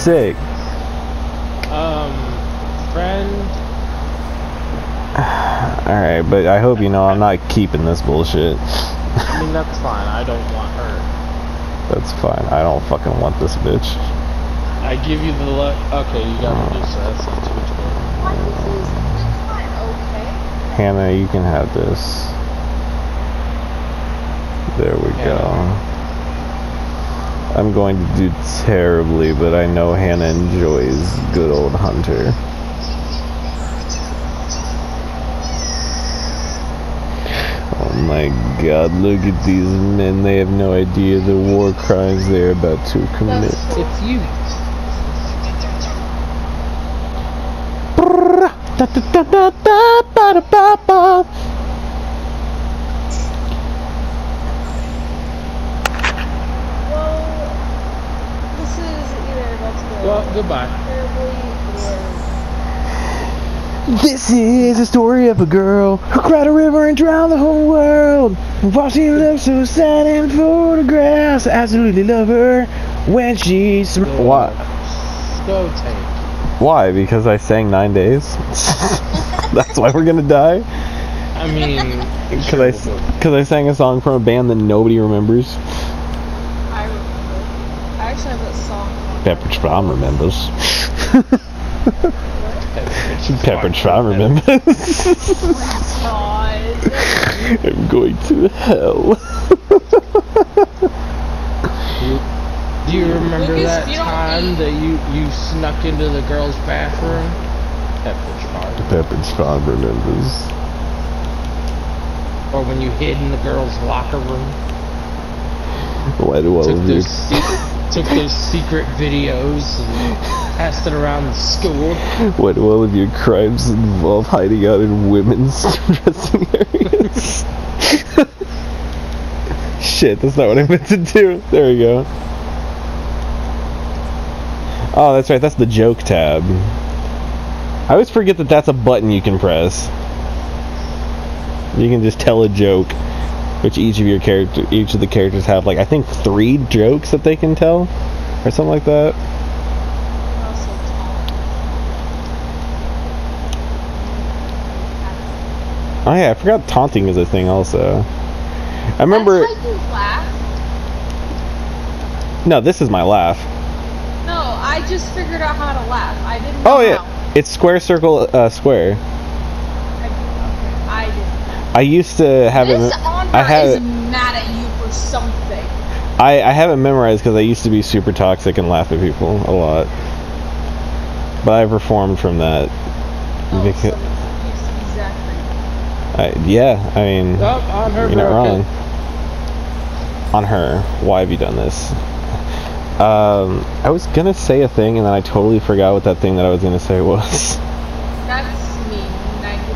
sick? Um, friend. Alright, but I hope you know I'm not keeping this bullshit. I mean, that's fine. I don't want her. That's fine. I don't fucking want this bitch. I give you the look. Okay, you got to do so. That's not too much more. Why this fine, okay? Hannah, you can have this. There we go. I'm going to do terribly, but I know Hannah enjoys good old Hunter. Oh my god, look at these men. They have no idea the war crimes they're about to commit. It's you. Well, this is either let's go Well, goodbye. This is the story of a girl who cried a river and drowned the whole world. While she looked so sad in photographs, I absolutely love her when she's. What? Go take. Why? Because I sang nine days. That's why we're gonna die. I mean, Because I, because I sang a song from a band that nobody remembers. I remember. I actually have that song. Pepperidge Farm remembers. Pepperidge Farm remembers. I'm going to hell. Do you remember Lucas, that you time that you you snuck into the girls' bathroom? Pepperidge Farm. Pepperidge Farm remembers. Or when you hid in the girls' locker room, Why do all took of you? Took those secret videos and passed it around the school. What all of your crimes involve hiding out in women's dressing areas? Shit, that's not what I meant to do. There we go. Oh, that's right. That's the joke tab. I always forget that that's a button you can press. You can just tell a joke, which each of your character, each of the characters have like I think three jokes that they can tell, or something like that. Oh yeah, I forgot taunting is a thing also. I remember. That's how you laugh. No, this is my laugh. No, I just figured out how to laugh. I didn't. Oh yeah, how. it's square circle uh, square. I, okay, I didn't. I used to have This it. honor I had is it- mad at you for something. I I have it memorized because I used to be super toxic and laugh at people a lot. But I've reformed from that. Oh, Because- so exactly. I, yeah, I mean, Oh, Anhur you're not broken. wrong. Anhur, why have you done this? Um, I was gonna say a thing and then I totally forgot what that thing that I was gonna say was. That's me. 90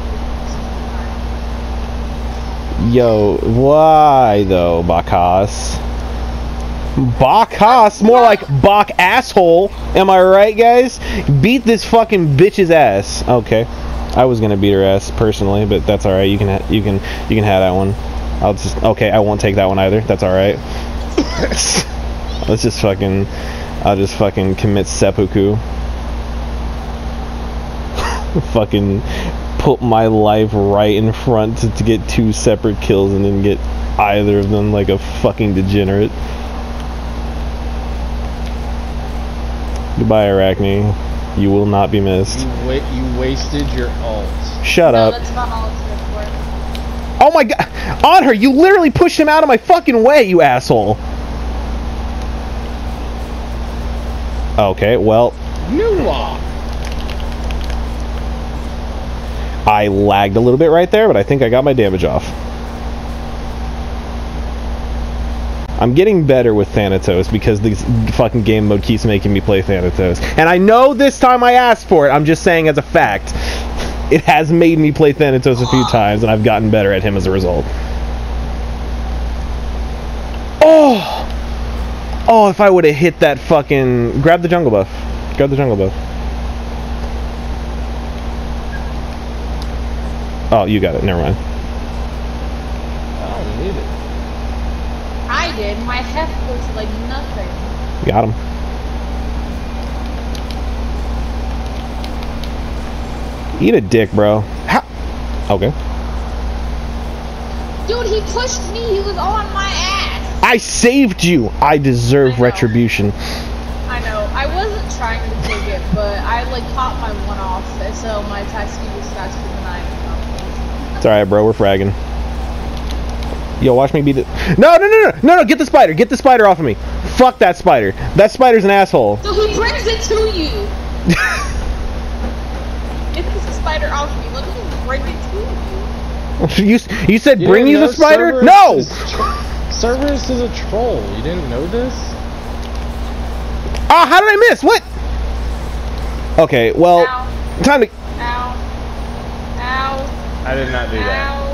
Yo, why though, Bacchus? Bacchus, more like Bach asshole. Am I right, guys? Beat this fucking bitch's ass. Okay, I was gonna beat her ass personally, but that's all right. You can, ha- you can, you can have that one. I'll just okay. I won't take that one either. That's all right. Let's just fucking. I'll just fucking commit seppuku. fucking put my life right in front to, to get two separate kills and then get either of them like a fucking degenerate. Goodbye, Arachne. You will not be missed. You wa- you wasted your ult. Shut No, up. that's not all it's good for. Oh my god! Anhur! You literally pushed him out of my fucking way, you asshole! Okay, well, New Nuwa. I lagged a little bit right there, but I think I got my damage off. I'm getting better with Thanatos because this fucking game mode keeps making me play Thanatos. And I know this time I asked for it, I'm just saying as a fact. It has made me play Thanatos a few times, and I've gotten better at him as a result. Oh! Oh, if I would have hit that fucking. Grab the jungle buff. Grab the jungle buff. Oh, you got it. Never mind. I don't need it. I did. My heft looks like nothing. Got him. Eat a dick, bro. Okay. Dude, he pushed me. He was on my ass. I saved you. I deserve I retribution. I know. I wasn't trying to take it, but I like caught my one off, so my taxi was faster than I. It's alright, bro. We're fragging. Yo, watch me beat it. No, no, no, no, no, no! Get the spider. Get the spider off of me. Fuck that spider. That spider's an asshole. So he brings it to you. Get this spider off of me. Let me bring it to you. you you said You bring didn't you the spider? Cerberus No. is tr- Cerberus is a troll. You didn't know this? Ah, how did I miss? What? Okay, well, Ow. time to. Ow. Ow. I did not do that. Ow.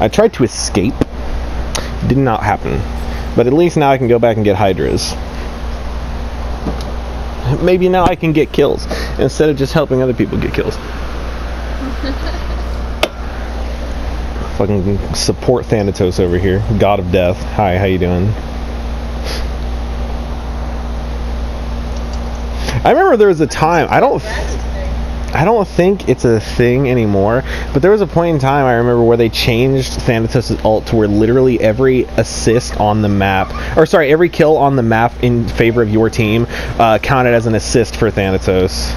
I tried to escape. Did not happen. But at least now I can go back and get hydras. Maybe now I can get kills instead of just helping other people get kills. Fucking support Thanatos over here, god of death. Hi, how you doing? I remember there was a time. I don't. That's the thing. I don't think it's a thing anymore, but there was a point in time I remember where they changed Thanatos' ult to where literally every assist on the map, or sorry, every kill on the map in favor of your team uh, counted as an assist for Thanatos.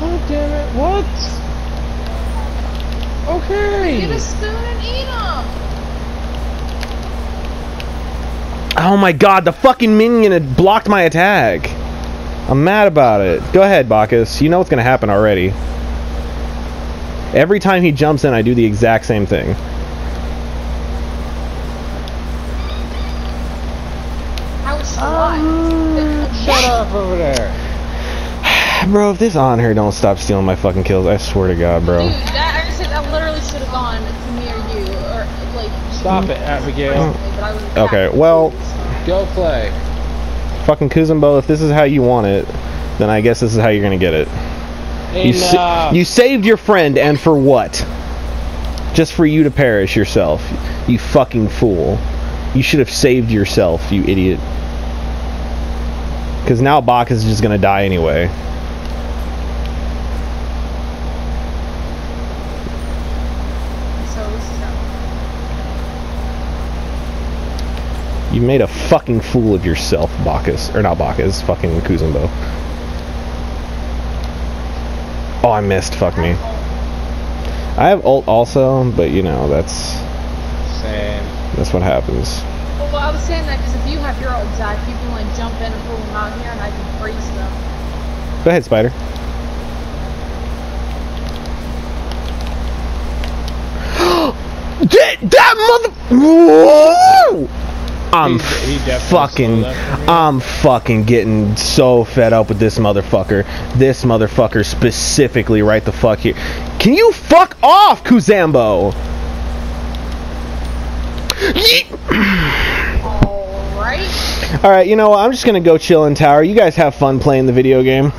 Oh damn it! What? Okay. Get a spoon and eat them. Oh my god, the fucking minion had blocked my attack. I'm mad about it. Go ahead, Bacchus. You know what's gonna happen already. Every time he jumps in, I do the exact same thing. Um, I. Shut up over there. Bro, if this Anhur don't stop stealing my fucking kills, I swear to God, bro. Dude, that, I said that literally should have gone to me or you, or like. Stop it, Abigail. But I Okay, well- Go play. Fucking Kuzenbo, if this is how you want it, then I guess this is how you're gonna get it. You, sa- Enough. you saved your friend, and for what? Just for you to perish yourself. You fucking fool. You should have saved yourself, you idiot. Because now Bacchus is just gonna die anyway. So this. You made a fucking fool of yourself, Bacchus. Or not Bacchus, fucking Kuzenbo. Oh, I missed. Fuck me. I have ult also, but you know, that's Same. that's what happens. Well, well, I was saying that because if you have your old Zach, you can like jump in and pull them out here, and I can freeze them. Go ahead, Spider. that, that mother. Whoa! I'm He- he fucking. stole that from you. I'm fucking getting so fed up with this motherfucker. This motherfucker specifically, right the fuck here. Can you fuck off, Kuzenbo? Ye- All right. All right, you know what? I'm just gonna go chill in tower. You guys have fun playing the video game.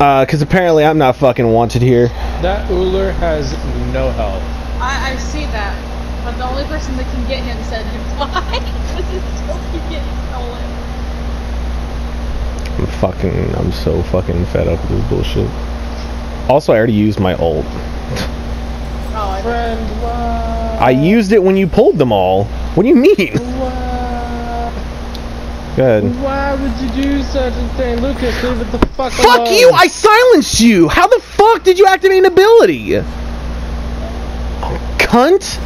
Uh, cause apparently I'm not fucking wanted here. That Ullr has no health. I, I see that, but the only person that can get him said goodbye. Because it's still keep getting stolen. I'm fucking. I'm so fucking fed up with this bullshit. Also, I already used my ult. Oh, I Friend, why? I used it when you pulled them all. What do you mean? Why? Go ahead. Why would you do such a thing? Lucas, leave it the fuck alone. Fuck you! I silenced you! How the fuck did you activate an ability? Cunt!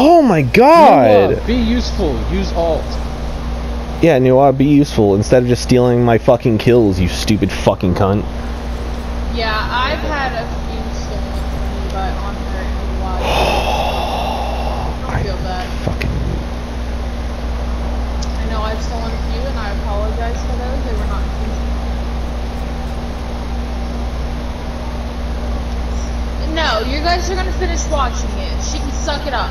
Oh my god! Be useful. Use ult. Yeah, Nuwa, be useful instead of just stealing my fucking kills, you stupid fucking cunt. Yeah, I've had a few stolen from me by Anhur and watch. I don't feel bad. Fucking. I know I've stolen a few, and I apologize for those. They were not intentional. No, you guys are gonna finish watching it. She can suck it up.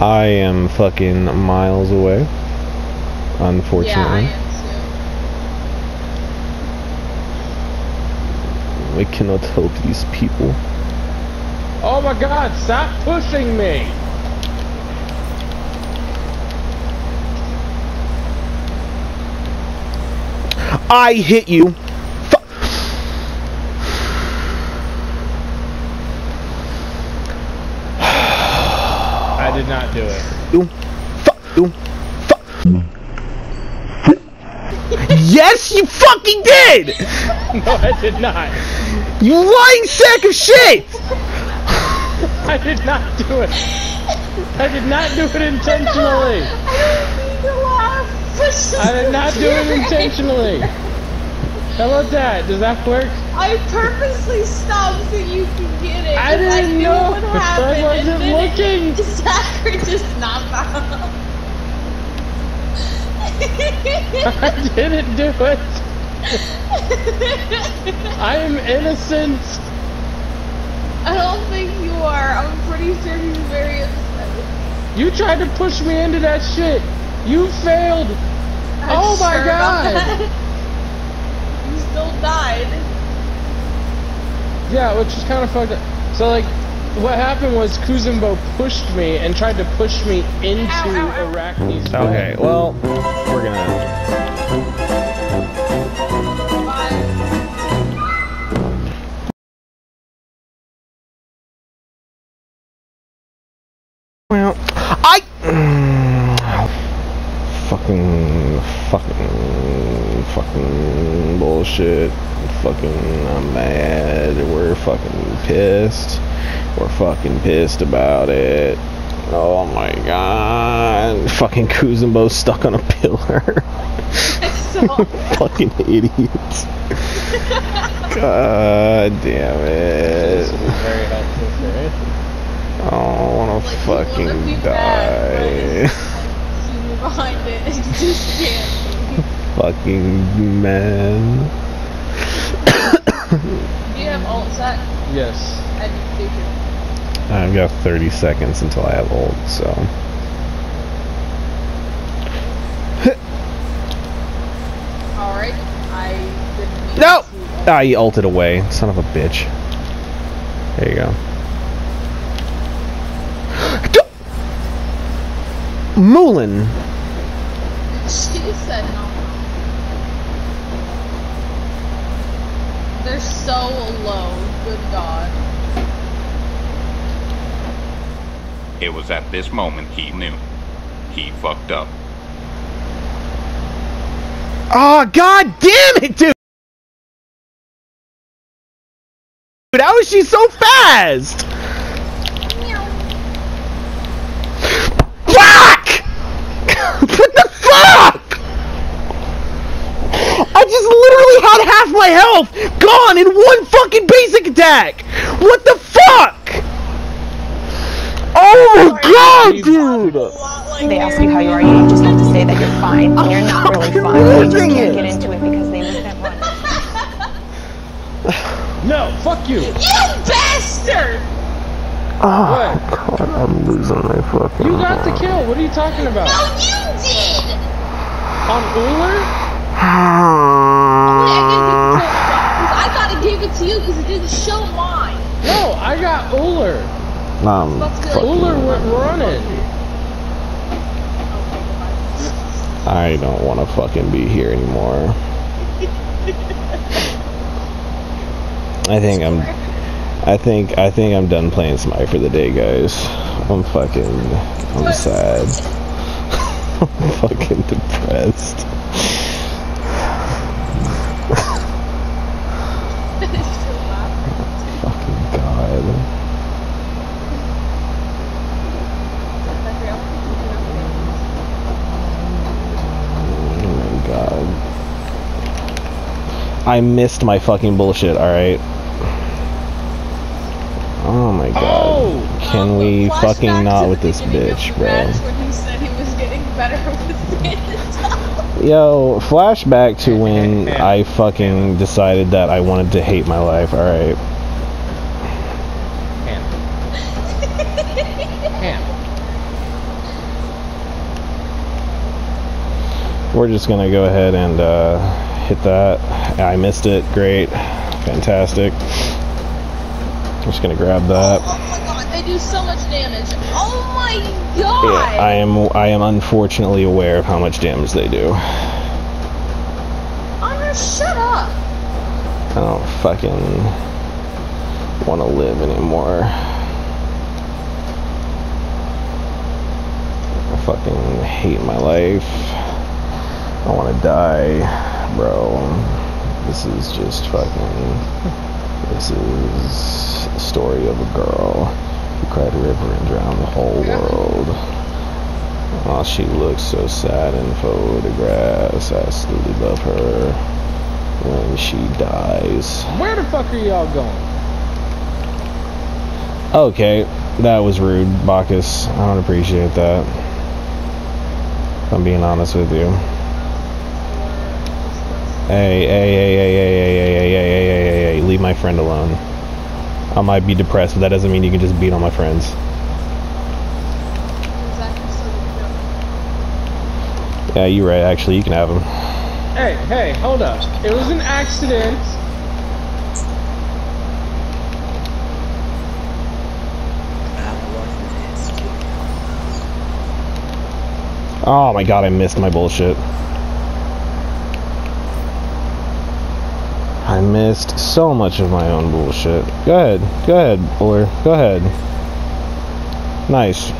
I am fucking miles away. Yeah, I Unfortunately. am I cannot help these people. Oh my god, stop pushing me! I hit you. Fu- I did not do it. you. Fuck you. Fuck. Yes, you fucking did! No, I did not. You lying sack of shit! I did not do it. I did not do it intentionally. I don't mean to laugh. It's just I did not do it intentionally. How about that? Does that work? I purposely stopped so you could get it. I didn't knew know. What I wasn't looking. It, Zachary just knocked out. I didn't do it. I am innocent. I don't think you are. I'm pretty sure he's very upset. You tried to push me into that shit. You failed. I'm Oh my sure God. That. You still died. Yeah, which is kind of fucked up. So like, what happened was Kuzenbo pushed me and tried to push me into. Arachne's Okay, well, we're gonna. Fucking. Fucking. Fucking bullshit. Fucking. I'm mad. We're fucking pissed. We're fucking pissed about it. Oh my god. Fucking Kuzenbo stuck on a pillar. Fucking idiots. God damn This it. is very helpful for it. Oh, I wanna like, you wanna fucking die. Bad, but you behind it and you just can't. fucking man. Do you have ult set? Yes. I do too. I've got 30 seconds until I have ult, so. Alright. I didn't No! to- Ah, you ulted away. Son of a bitch. There you go. Mulan. She said no. They're so low. Good God. It was at this moment he knew. He fucked up. Oh, god damn it, dude! Dude, how is she so fast? Fuck! what the fuck? I just literally had half my health gone in one fucking basic attack! What the fuck? Oh my god, dude! They ask you how you are, you just have to say that you're fine. And You're not really fine. You just Losing can't it. get into it because they live at one. No, fuck you. You bastard! Oh What? God, I'm losing my fucking You got the kill. What are you talking about? No, you did! On Ullr? Wait, I gave it to you because I gotta give it to you because it didn't show mine. No, I got Ullr. Um, Let's go. fucking- Ullr went running. I don't want to fucking be here anymore. I think I'm. I think I think I'm done playing Smite for the day, guys. I'm fucking. I'm sad. I'm fucking depressed. Fucking god. Oh my god. I missed my fucking bullshit, alright? Oh my god. Oh! Can Um, we fucking not with this bitch, bro? When he said he was getting better with. Yo, flashback to when I fucking decided that I wanted to hate my life, alright? Ham. Ham. We're just gonna go ahead and uh, hit that. I missed it. Great. Fantastic. I'm just gonna grab that. Oh, oh my god, they do so much damage. Oh my god! Yeah, I am I am unfortunately aware of how much damage they do. I'm Connor, shut up. I don't fucking want to live anymore. I fucking hate my life. I want to die, bro. This is just fucking. This is a story of a girl who cried a river and drowned the whole world. Oh, she looks so sad in photographs. I absolutely love her when she dies. Where the fuck are y'all going? Okay, that was rude, Bacchus. I don't appreciate that. I'm being honest with you. Hey, hey, hey, hey, hey, hey, hey, hey, hey, hey, hey, hey, hey, leave my friend alone. I might be depressed, but that doesn't mean you can just beat on my friends. Zach is so good. Yeah, you're right, actually, you can have him. Hey, hey, hold up. It was an accident. Oh my god, I missed my bullshit. I missed so much of my own bullshit. Go ahead, go ahead, Buller, go ahead. Nice.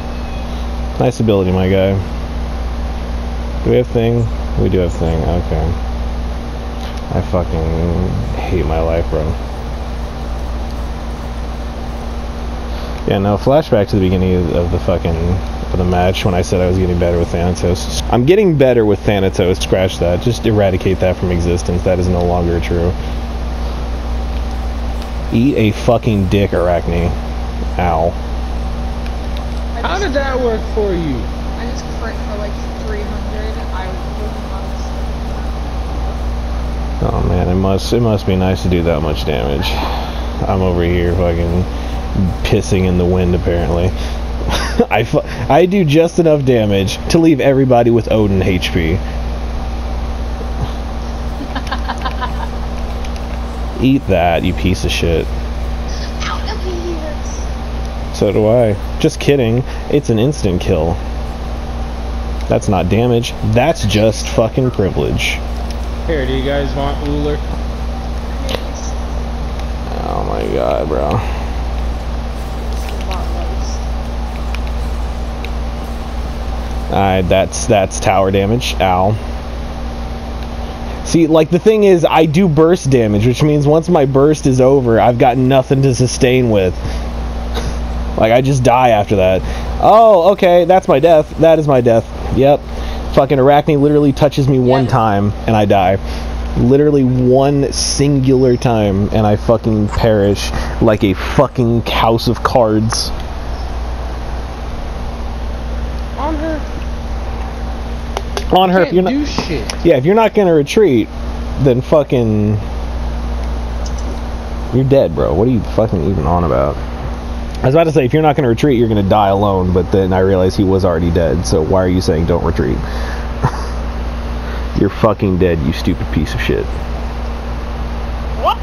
Nice ability, my guy. Do we have thing? We do have thing, okay. I fucking hate my life, bro. Yeah, no, flashback to the beginning of the fucking of the match when I said I was getting better with Thanatos. I'm getting better with Thanatos. Scratch that. Just eradicate that from existence. That is no longer true. Eat a fucking dick, Arachne. Ow. I How did that work for you? I just crit for like 300. I wouldn't Oh man, it must it must be nice to do that much damage. I'm over here fucking pissing in the wind apparently. I fu- I do just enough damage to leave everybody with Odin HP. Eat that, you piece of shit. Ow, no, he hurts. So do I. Just kidding. It's an instant kill. That's not damage. That's just fucking privilege. Here, do you guys want Ullr? Oh my god, bro. Alright, that's that's tower damage. Ow. See, like the thing is, I do burst damage, which means once my burst is over, I've got nothing to sustain with. like I just die after that. Oh, okay, that's my death. That is my death. Yep. Fucking Arachne literally touches me one time and I die. Literally one singular time and I fucking perish like a fucking house of cards. Anhur? Anhur, if Can't you're not shit. Yeah, if you're not gonna retreat, then fucking you're dead, bro. What are you fucking even on about? I was about to say if you're not gonna retreat, you're gonna die alone, but then I realized he was already dead. So why are you saying don't retreat? you're fucking dead, you stupid piece of shit. What?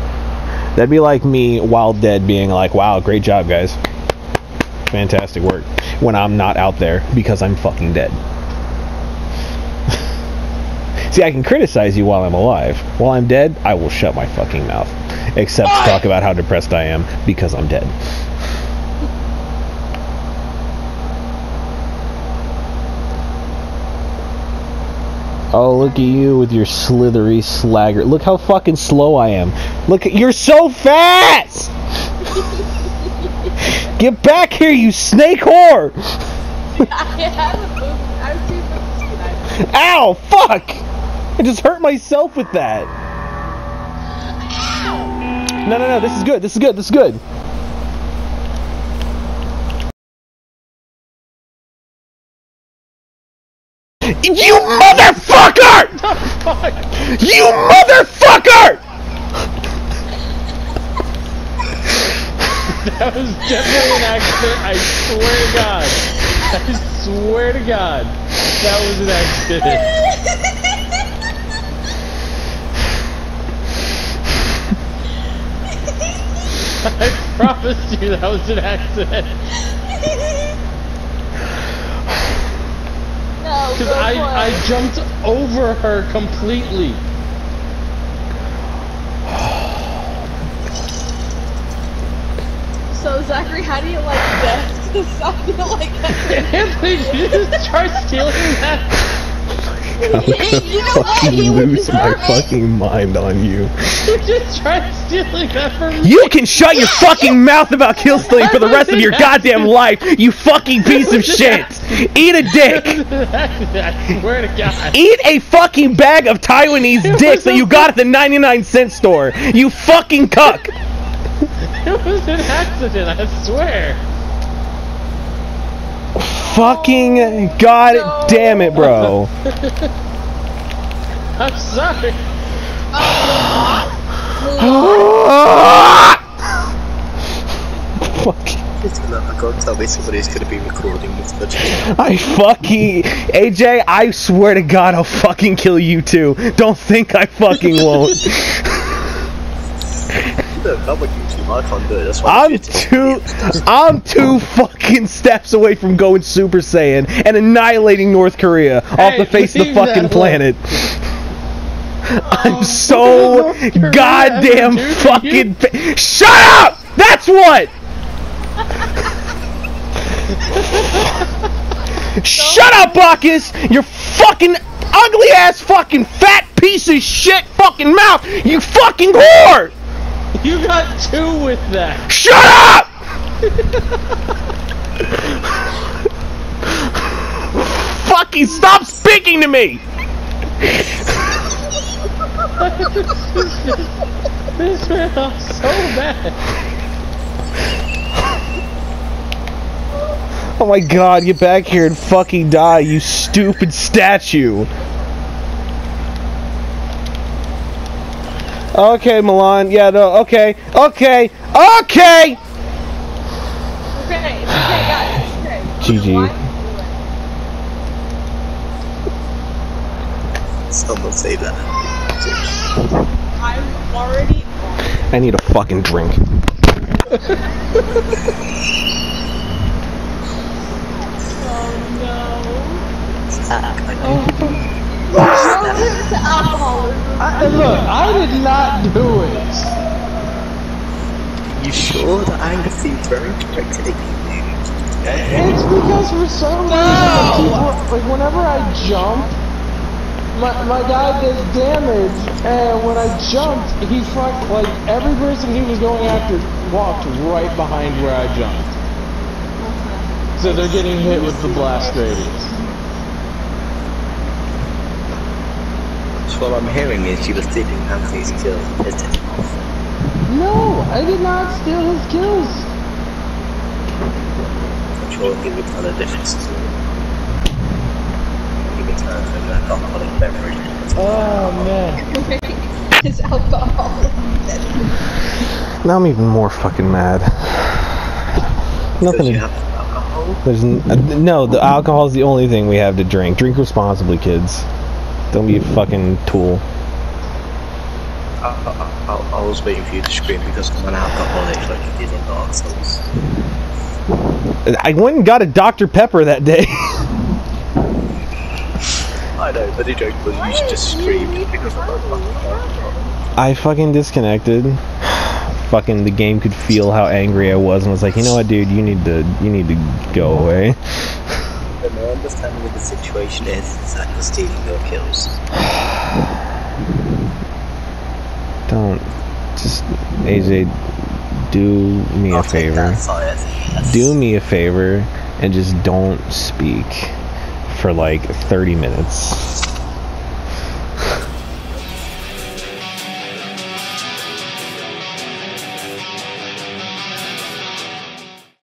That'd be like me while dead being like, "Wow, great job, guys. Fantastic work." When I'm not out there because I'm fucking dead. See, I can criticize you while I'm alive. While I'm dead, I will shut my fucking mouth. Except to talk about how depressed I am because I'm dead. Oh, look at you with your slithery slagger. Look how fucking slow I am. Look at you're so fast! Get back here, you snake whore! I had a move. I was too fast. Ow, fuck! I just hurt myself with that. No, no, no, this is good, this is good, this is good. You motherfucker! You motherfucker! That was definitely an accident. I swear to God. I swear to God. That was an accident. I promised you that was an accident. no. Because I, I jumped over her completely. So Zachary, how do you like this? Stop do you like that? Anthony, did you just start stealing that? I'm gonna you know fucking lose my fucking mind on you. you just tried stealing that from me. You can shut your fucking mouth about kill stealing for the rest of your goddamn life, you fucking piece of shit! Eat a dick! I swear to God. Eat a fucking bag of Taiwanese dicks that you got at the 99 cent store! You fucking cuck! It was an accident, I swear. Fucking god damn it, bro. I'm sorry. Fuck. I can't tell me somebody's gonna be recording. I fucking AJ, I swear to God, I'll fucking kill you too. Don't think I fucking won't. I'm on YouTube, I can't do it, that's why I'm two, I'm two fucking steps away from going Super Saiyan and annihilating North Korea off Hey, the face of the fucking planet. I'm oh, so goddamn fucking. Shut up! That's what. Shut up, Bacchus! Your fucking ugly ass fucking fat piece of shit fucking mouth! You fucking whore! You got two with that. Shut up! fucking stop speaking to me! This ran off so bad. Oh my god, get back here and fucking die, you stupid statue! Okay, Milan. Yeah, no, okay. Okay! Okay! Okay, okay, guys. It's okay. GG. Why? Someone say that. I'm already I need a fucking drink. to alcoholism. I, look, I did not do it. You sure that anger seems very directed at you? It's because for some reason, I keep, like whenever I jump, my, my guy does damage, and when I jumped, he fucked, like every person he was going after walked right behind where I jumped. So they're getting hit with the blast radius. So what I'm hearing is you were stealing Anthony's kill. Is? No, I did not steal his kills. I'm sure he would tell a different story. He would tell from that alcoholic beverage. Oh man. It's alcohol. Now I'm even more fucking mad. Nothing. to- alcohol? There's n- uh, no. The alcohol is the only thing we have to drink. Drink responsibly, kids. Don't be a fucking tool. I, I, I, I was waiting for you to scream because I'm an alcoholic like you did in Dark Souls. I went and got a Dr Pepper that day. I know, but the joke was you just scream because I'm not alcoholic. I fucking disconnected. fucking the game could feel how angry I was and was like, you know what, dude, you need to you need to go away. But my understanding of the situation is Zach was stealing your kills. Don't just AJ do me a I'll take favor. that. Do me a favor and just don't speak for like 30 minutes.